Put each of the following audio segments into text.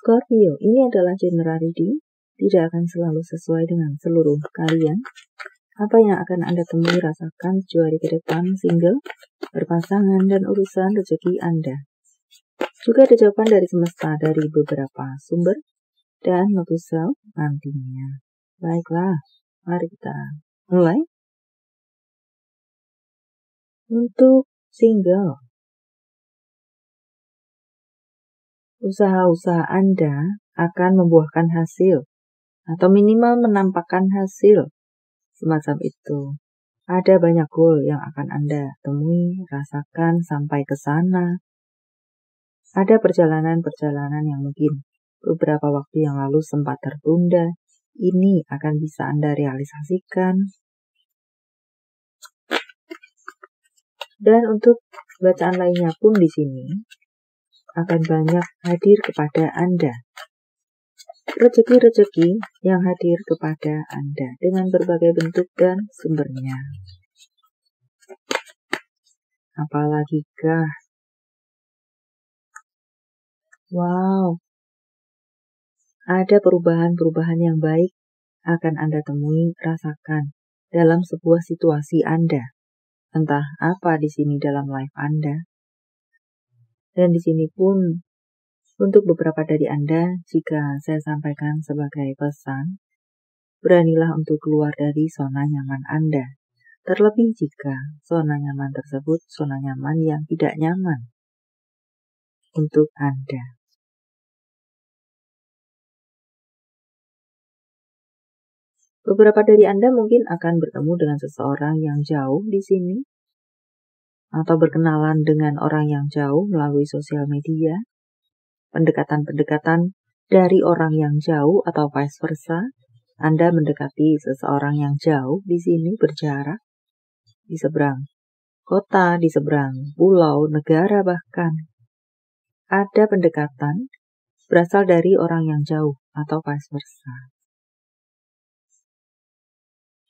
Scorpio, ini adalah general reading, tidak akan selalu sesuai dengan seluruh kalian. Apa yang akan Anda temui rasakan tujuh hari ke depan, single, berpasangan, dan urusan rezeki Anda. Juga ada jawaban dari semesta dari beberapa sumber dan notus self nantinya. Baiklah, mari kita mulai. Untuk single, usaha-usaha Anda akan membuahkan hasil atau minimal menampakkan hasil semacam itu. Ada banyak goal yang akan Anda temui, rasakan sampai ke sana. Ada perjalanan-perjalanan yang mungkin beberapa waktu yang lalu sempat tertunda. Ini akan bisa Anda realisasikan. Dan untuk bacaan lainnya pun di sini, akan banyak hadir kepada Anda. Rezeki-rezeki yang hadir kepada Anda dengan berbagai bentuk dan sumbernya. Apalagikah? Wow, ada perubahan-perubahan yang baik akan Anda temui, rasakan dalam sebuah situasi Anda. Entah apa di sini dalam life Anda, dan di sini pun untuk beberapa dari Anda, jika saya sampaikan sebagai pesan, beranilah untuk keluar dari zona nyaman Anda. Terlebih jika zona nyaman tersebut zona nyaman yang tidak nyaman untuk Anda. Beberapa dari Anda mungkin akan bertemu dengan seseorang yang jauh di sini, atau berkenalan dengan orang yang jauh melalui sosial media, pendekatan-pendekatan dari orang yang jauh atau vice versa, Anda mendekati seseorang yang jauh di sini berjarak, di seberang kota, di seberang pulau, negara bahkan. Ada pendekatan berasal dari orang yang jauh atau vice versa.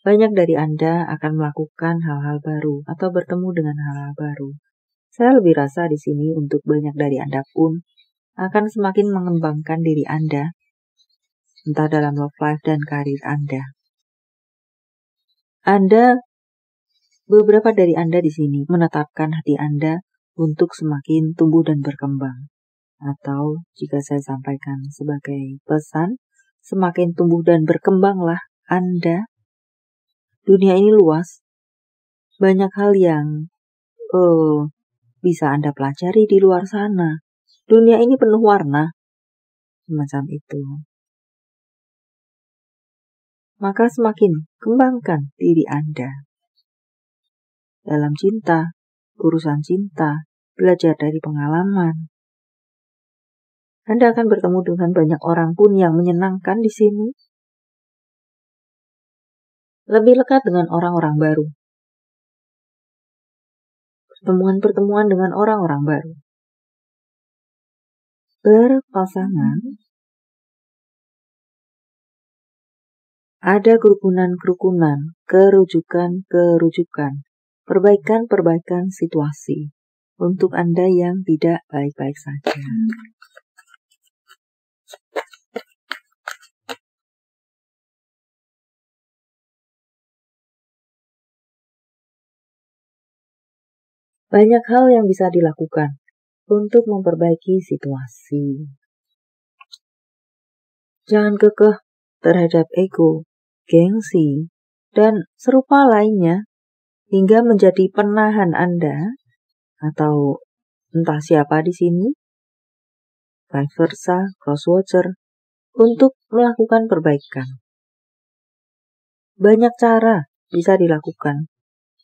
Banyak dari Anda akan melakukan hal-hal baru atau bertemu dengan hal-hal baru. Saya lebih rasa di sini untuk banyak dari Anda pun akan semakin mengembangkan diri Anda, entah dalam love life dan karir Anda. Anda, beberapa dari Anda di sini menetapkan hati Anda untuk semakin tumbuh dan berkembang. Atau jika saya sampaikan sebagai pesan, semakin tumbuh dan berkembanglah Anda dunia ini luas. Banyak hal yang uh, bisa Anda pelajari di luar sana. Dunia ini penuh warna. Semacam itu. Maka semakin kembangkan diri Anda. Dalam cinta, urusan cinta, belajar dari pengalaman. Anda akan bertemu dengan banyak orang pun yang menyenangkan di sini lebih lekat dengan orang-orang baru. Pertemuan-pertemuan dengan orang-orang baru. Berpasangan, ada kerukunan-kerukunan, kerujukan-kerujukan, perbaikan-perbaikan situasi untuk Anda yang tidak baik-baik saja. Banyak hal yang bisa dilakukan untuk memperbaiki situasi. Jangan kekeh terhadap ego, gengsi, dan serupa lainnya hingga menjadi penahan Anda atau entah siapa di sini, vice versa, crosswatcher, untuk melakukan perbaikan. Banyak cara bisa dilakukan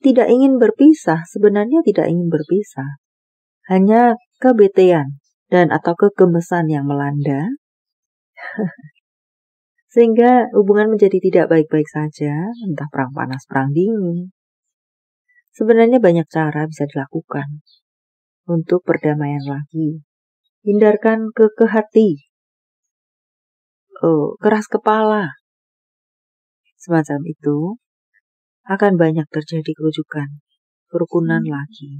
tidak ingin berpisah, sebenarnya tidak ingin berpisah. Hanya kebetean dan atau kegemesan yang melanda. Sehingga hubungan menjadi tidak baik-baik saja, entah perang panas, perang dingin. Sebenarnya banyak cara bisa dilakukan untuk perdamaian lagi. Hindarkan ke ke hati, oh, keras kepala, semacam itu akan banyak terjadi kerujukan, kerukunan hmm. lagi.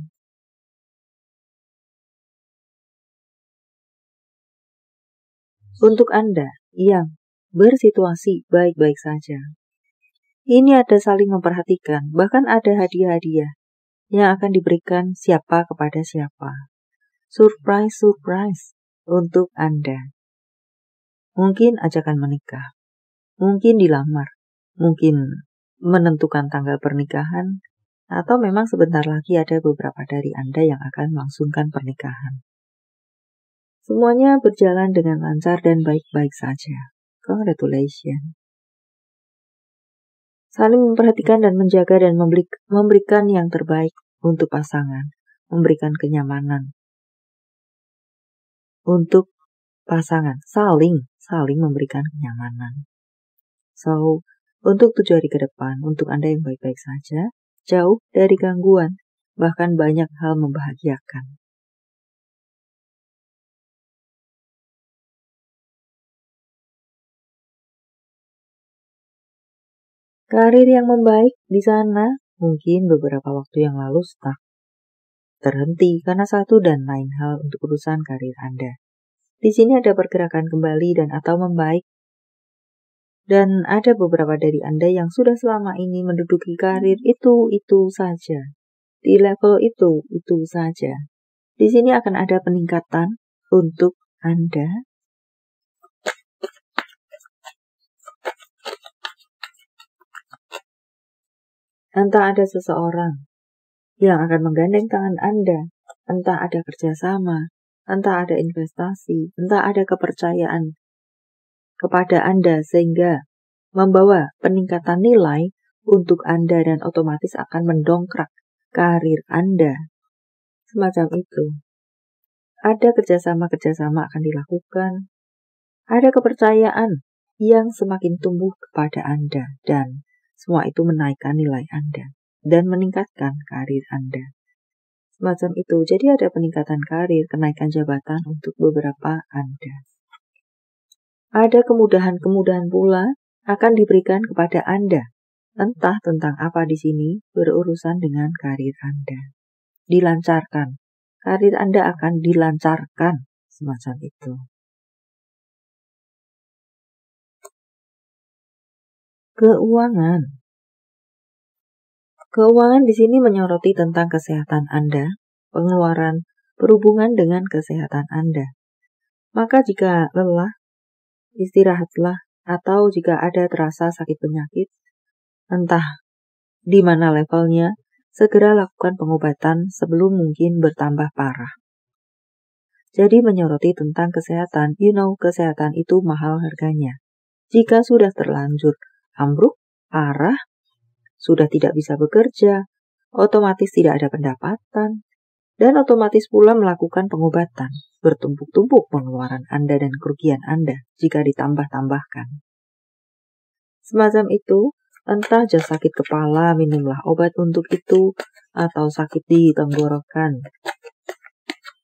Untuk Anda yang bersituasi baik-baik saja, ini ada saling memperhatikan, bahkan ada hadiah-hadiah yang akan diberikan siapa kepada siapa. Surprise, surprise untuk Anda. Mungkin ajakan menikah, mungkin dilamar, mungkin menentukan tanggal pernikahan, atau memang sebentar lagi ada beberapa dari Anda yang akan melangsungkan pernikahan. Semuanya berjalan dengan lancar dan baik-baik saja. Congratulations. Saling memperhatikan dan menjaga dan memberikan yang terbaik untuk pasangan, memberikan kenyamanan untuk pasangan, saling, saling memberikan kenyamanan. So, untuk tujuh hari ke depan, untuk Anda yang baik-baik saja, jauh dari gangguan, bahkan banyak hal membahagiakan. Karir yang membaik di sana mungkin beberapa waktu yang lalu stuck. Terhenti karena satu dan lain hal untuk urusan karir Anda. Di sini ada pergerakan kembali dan atau membaik. Dan ada beberapa dari Anda yang sudah selama ini menduduki karir itu-itu saja. Di level itu-itu saja. Di sini akan ada peningkatan untuk Anda Entah ada seseorang yang akan menggandeng tangan Anda, entah ada kerjasama, entah ada investasi, entah ada kepercayaan kepada Anda sehingga membawa peningkatan nilai untuk Anda dan otomatis akan mendongkrak karir Anda. Semacam itu. Ada kerjasama-kerjasama akan dilakukan. Ada kepercayaan yang semakin tumbuh kepada Anda dan semua itu menaikkan nilai Anda dan meningkatkan karir Anda. Semacam itu, jadi ada peningkatan karir, kenaikan jabatan untuk beberapa Anda. Ada kemudahan-kemudahan pula akan diberikan kepada Anda, entah tentang apa di sini berurusan dengan karir Anda. Dilancarkan, karir Anda akan dilancarkan, semacam itu. Keuangan. Keuangan di sini menyoroti tentang kesehatan Anda, pengeluaran, berhubungan dengan kesehatan Anda. Maka jika lelah, istirahatlah, atau jika ada terasa sakit penyakit, entah di mana levelnya, segera lakukan pengobatan sebelum mungkin bertambah parah. Jadi menyoroti tentang kesehatan, you know kesehatan itu mahal harganya. Jika sudah terlanjur ambruk, parah, sudah tidak bisa bekerja, otomatis tidak ada pendapatan, dan otomatis pula melakukan pengobatan. Bertumpuk-tumpuk pengeluaran Anda dan kerugian Anda jika ditambah-tambahkan. Semacam itu, entah jasa sakit kepala, minumlah obat untuk itu, atau sakit di tenggorokan.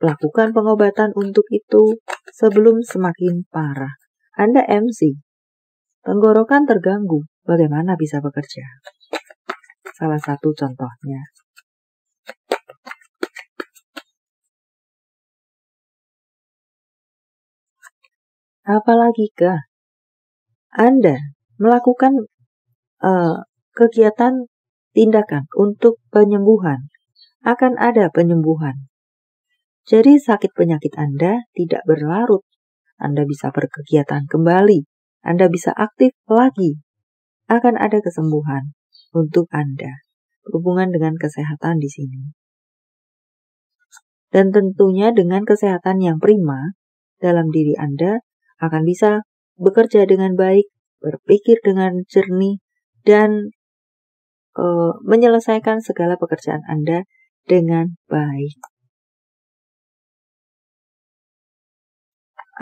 Lakukan pengobatan untuk itu sebelum semakin parah. Anda MC, Tenggorokan terganggu, bagaimana bisa bekerja? Salah satu contohnya. Apalagi kah Anda melakukan uh, kegiatan tindakan untuk penyembuhan, akan ada penyembuhan. Jadi sakit penyakit Anda tidak berlarut. Anda bisa berkegiatan kembali anda bisa aktif lagi. Akan ada kesembuhan untuk Anda berhubungan dengan kesehatan di sini. Dan tentunya dengan kesehatan yang prima dalam diri Anda akan bisa bekerja dengan baik, berpikir dengan jernih, dan uh, menyelesaikan segala pekerjaan Anda dengan baik.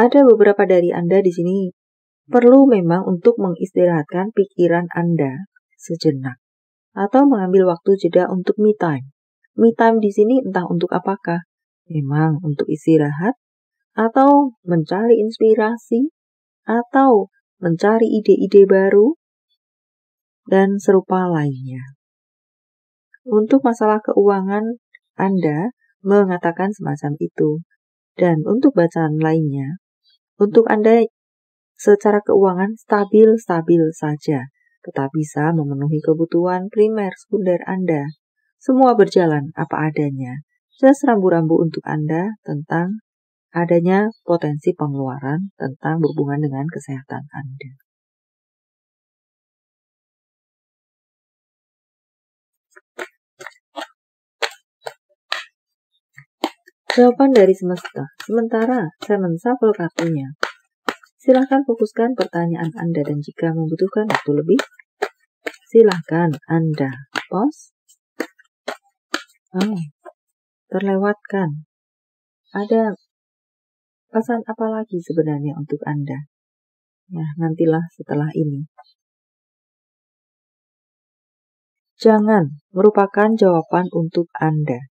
Ada beberapa dari Anda di sini perlu memang untuk mengistirahatkan pikiran Anda sejenak atau mengambil waktu jeda untuk me time. Me time di sini entah untuk apakah, memang untuk istirahat atau mencari inspirasi atau mencari ide-ide baru dan serupa lainnya. Untuk masalah keuangan, Anda mengatakan semacam itu. Dan untuk bacaan lainnya, untuk Anda secara keuangan stabil-stabil saja, tetap bisa memenuhi kebutuhan primer sekunder Anda. Semua berjalan apa adanya. Just rambu-rambu untuk Anda tentang adanya potensi pengeluaran tentang berhubungan dengan kesehatan Anda. Jawaban dari semesta. Sementara saya menshuffle kartunya. Silahkan fokuskan pertanyaan Anda dan jika membutuhkan waktu lebih, silahkan Anda pause. Oh, terlewatkan. Ada pesan apa lagi sebenarnya untuk Anda? Ya, nantilah setelah ini. Jangan merupakan jawaban untuk Anda.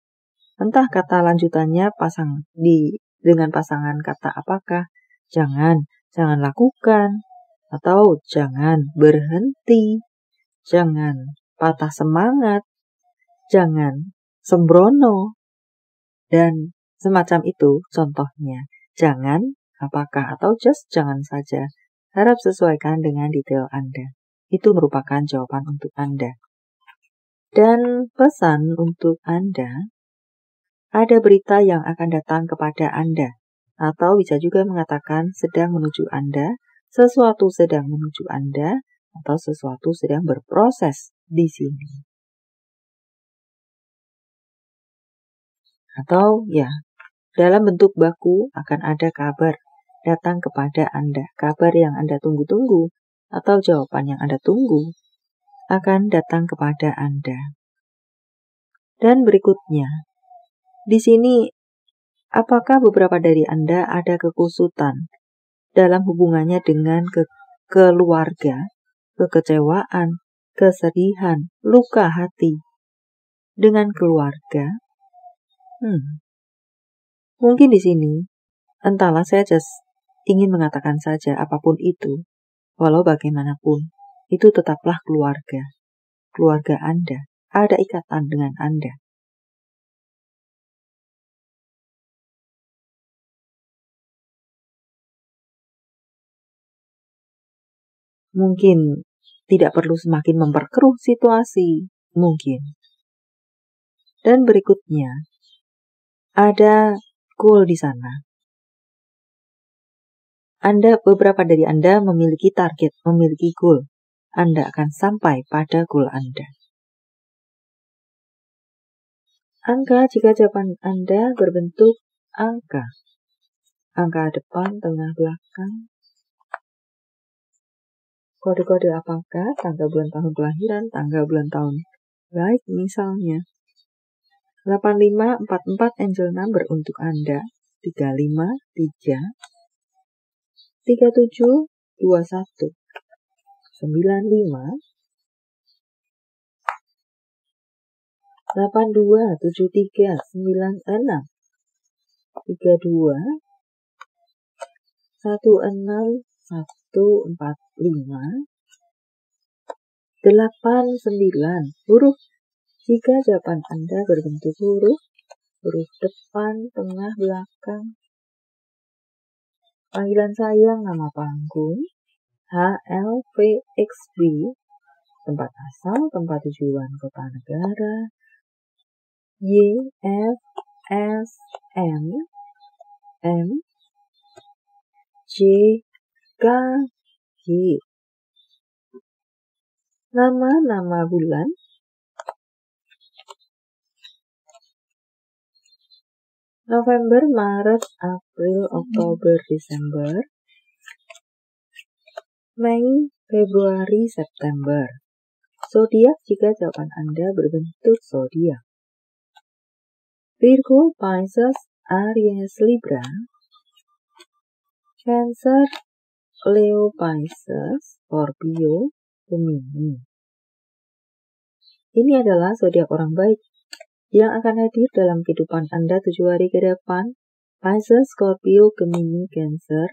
Entah kata lanjutannya pasang di dengan pasangan kata apakah, jangan, jangan lakukan, atau jangan berhenti, jangan patah semangat, jangan sembrono, dan semacam itu contohnya. Jangan, apakah, atau just jangan saja. Harap sesuaikan dengan detail Anda. Itu merupakan jawaban untuk Anda. Dan pesan untuk Anda, ada berita yang akan datang kepada Anda atau bisa juga mengatakan sedang menuju Anda, sesuatu sedang menuju Anda, atau sesuatu sedang berproses di sini. Atau ya, dalam bentuk baku akan ada kabar datang kepada Anda, kabar yang Anda tunggu-tunggu, atau jawaban yang Anda tunggu akan datang kepada Anda. Dan berikutnya, di sini Apakah beberapa dari Anda ada kekusutan dalam hubungannya dengan ke keluarga, kekecewaan, kesedihan, luka hati dengan keluarga? Hmm. Mungkin di sini, entahlah saya just ingin mengatakan saja apa pun itu, walau bagaimanapun, itu tetaplah keluarga. Keluarga Anda, ada ikatan dengan Anda. Mungkin tidak perlu semakin memperkeruh situasi, mungkin. Dan berikutnya, ada goal di sana. Anda, beberapa dari Anda memiliki target, memiliki goal. Anda akan sampai pada goal Anda. Angka jika jawaban Anda berbentuk angka. Angka depan, tengah, belakang, Kode-kode apakah tanggal bulan tahun kelahiran, tanggal bulan tahun baik misalnya. 8544 angel number untuk Anda. 35, 3, 37, 21, 95, 82, 73, 96, 32, 16, 1, 4, lima, delapan, sembilan huruf. Jika jawaban Anda berbentuk huruf, huruf depan, tengah, belakang, panggilan sayang, nama panggung, HLVXB, tempat asal, tempat tujuan kota negara, Y, F, S, M, M, J, K, lagi. Nama-nama bulan November, Maret, April, Oktober, Desember, Mei, Februari, September. Zodiak jika jawaban Anda berbentuk zodiak. Virgo, Pisces, Aries, Libra, Cancer, Leo Pisces, Scorpio, Gemini. Ini adalah zodiak orang baik yang akan hadir dalam kehidupan Anda tujuh hari ke depan. Pisces, Scorpio, Gemini, Cancer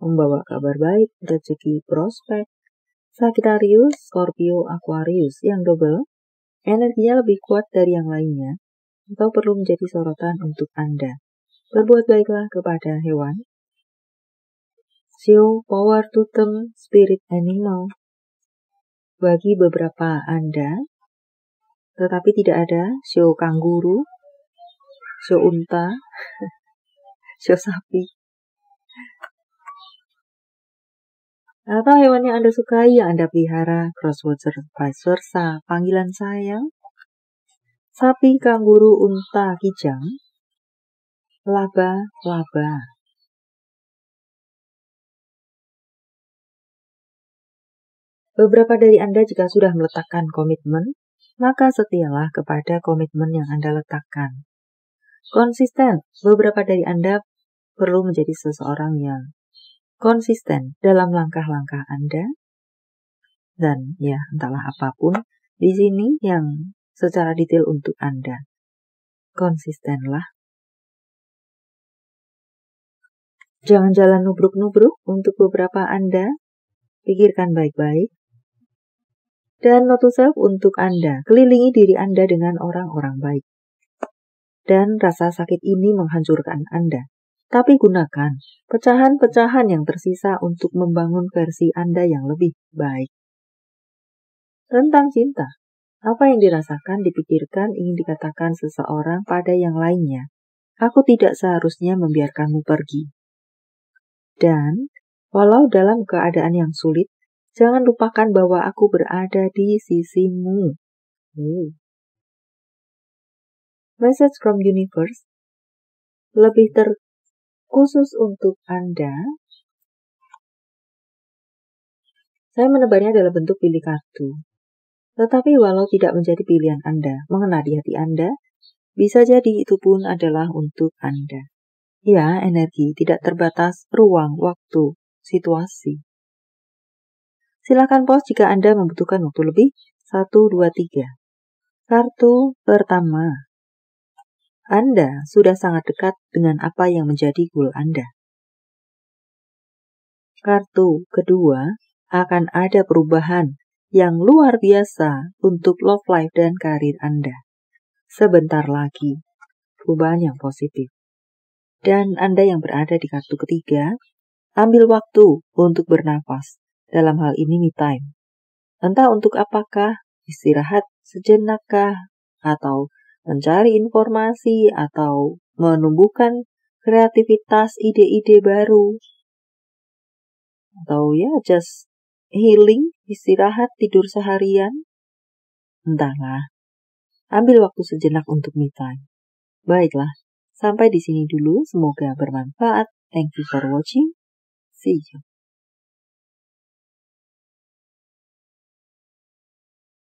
membawa kabar baik, rezeki, prospek. Sagittarius, Scorpio, Aquarius yang double, energinya lebih kuat dari yang lainnya atau perlu menjadi sorotan untuk Anda. Berbuat baiklah kepada hewan, Show power to them spirit animal. Bagi beberapa Anda, tetapi tidak ada. Show kanguru, show unta, show sapi, atau hewan yang Anda sukai yang Anda pelihara, crossword vice versa, panggilan sayang, sapi, kanguru, unta, kijang, laba, laba. Beberapa dari Anda jika sudah meletakkan komitmen, maka setialah kepada komitmen yang Anda letakkan. Konsisten, beberapa dari Anda perlu menjadi seseorang yang konsisten dalam langkah-langkah Anda, dan ya entahlah apa pun di sini yang secara detail untuk Anda. Konsistenlah. Jangan jalan nubruk-nubruk untuk beberapa Anda. Pikirkan baik-baik. Dan note to self untuk Anda, kelilingi diri Anda dengan orang-orang baik. Dan rasa sakit ini menghancurkan Anda. Tapi gunakan pecahan-pecahan yang tersisa untuk membangun versi Anda yang lebih baik. Tentang cinta, apa yang dirasakan, dipikirkan, ingin dikatakan seseorang pada yang lainnya. Aku tidak seharusnya membiarkanmu pergi. Dan, walau dalam keadaan yang sulit, Jangan lupakan bahwa aku berada di sisimu. Hmm. Message from Universe lebih terkhusus untuk Anda. Saya menebarnya dalam bentuk pilih kartu. Tetapi walau tidak menjadi pilihan Anda, mengena di hati Anda, bisa jadi itu pun adalah untuk Anda. Ya, energi tidak terbatas ruang, waktu, situasi. Silakan pos jika Anda membutuhkan waktu lebih. 1, 2, 3. Kartu pertama. Anda sudah sangat dekat dengan apa yang menjadi goal Anda. Kartu kedua, akan ada perubahan yang luar biasa untuk love life dan karir Anda. Sebentar lagi, perubahan yang positif. Dan Anda yang berada di kartu ketiga, ambil waktu untuk bernafas dalam hal ini me time. Entah untuk apakah, istirahat sejenakkah, atau mencari informasi, atau menumbuhkan kreativitas ide-ide baru, atau ya just healing, istirahat, tidur seharian. Entahlah, ambil waktu sejenak untuk me time. Baiklah, sampai di sini dulu. Semoga bermanfaat. Thank you for watching. See you.